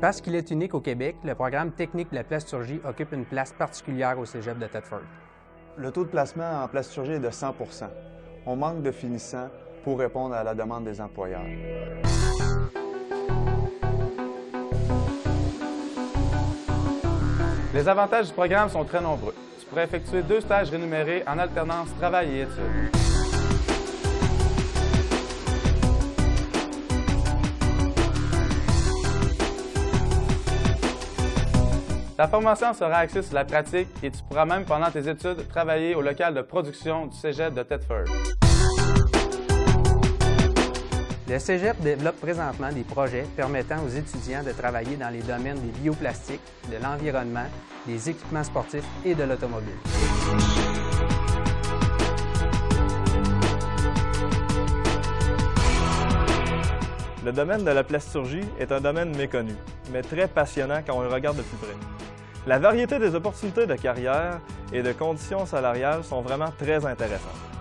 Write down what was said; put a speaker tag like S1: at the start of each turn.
S1: Parce qu'il est unique au Québec, le programme technique de la plasturgie occupe une place particulière au cégep de Thetford.
S2: Le taux de placement en plasturgie est de 100% On manque de finissants pour répondre à la demande des employeurs.
S3: Les avantages du programme sont très nombreux. Tu pourrais effectuer deux stages rémunérés en alternance travail et études. Ta formation sera axée sur la pratique et tu pourras même pendant tes études travailler au local de production du Cégep de Thetford.
S1: Le Cégep développe présentement des projets permettant aux étudiants de travailler dans les domaines des bioplastiques, de l'environnement, des équipements sportifs et de l'automobile.
S4: Le domaine de la plasturgie est un domaine méconnu, mais très passionnant quand on le regarde de plus près. La variété des opportunités de carrière et de conditions salariales sont vraiment très intéressantes.